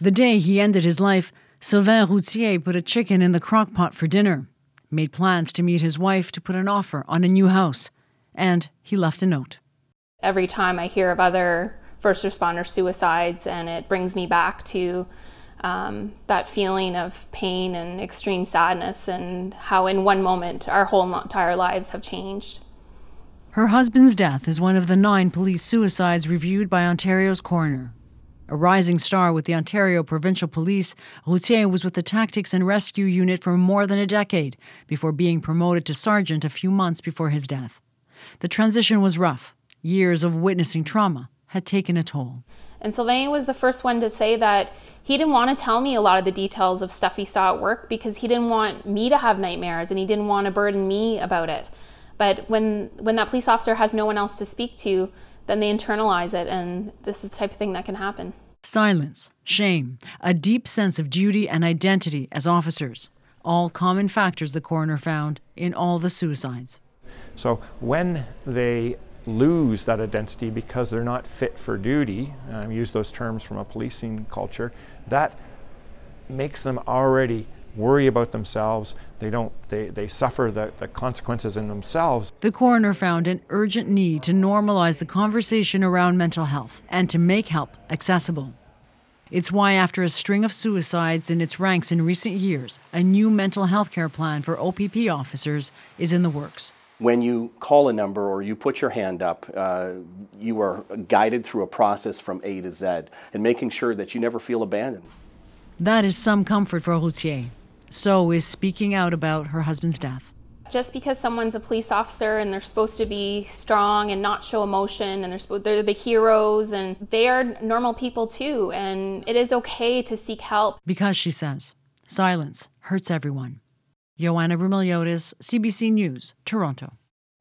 The day he ended his life, Sylvain Routier put a chicken in the crock pot for dinner, made plans to meet his wife to put an offer on a new house, and he left a note. Every time I hear of other first responder suicides, and it brings me back to um, that feeling of pain and extreme sadness, and how in one moment our whole entire lives have changed. Her husband's death is one of the nine police suicides reviewed by Ontario's coroner. A rising star with the Ontario Provincial Police, Routier was with the Tactics and Rescue Unit for more than a decade before being promoted to sergeant a few months before his death. The transition was rough. Years of witnessing trauma had taken a toll. And Sylvain was the first one to say that he didn't want to tell me a lot of the details of stuff he saw at work because he didn't want me to have nightmares and he didn't want to burden me about it. But when when that police officer has no one else to speak to, then they internalize it and this is the type of thing that can happen. Silence, shame, a deep sense of duty and identity as officers. All common factors the coroner found in all the suicides. So when they lose that identity because they're not fit for duty, um, use those terms from a policing culture, that makes them already worry about themselves. They don't they, they suffer the, the consequences in themselves. The coroner found an urgent need to normalize the conversation around mental health and to make help accessible. It's why, after a string of suicides in its ranks in recent years, a new mental health care plan for OPP officers is in the works. When you call a number or you put your hand up, uh, you are guided through a process from A to Z and making sure that you never feel abandoned. That is some comfort for Routier. So is speaking out about her husband's death. Just because someone's a police officer and they're supposed to be strong and not show emotion and they're supposed, they're the heroes and they are normal people too and it is okay to seek help. Because she says, silence hurts everyone. Ioanna Roumeliotis, CBC News, Toronto.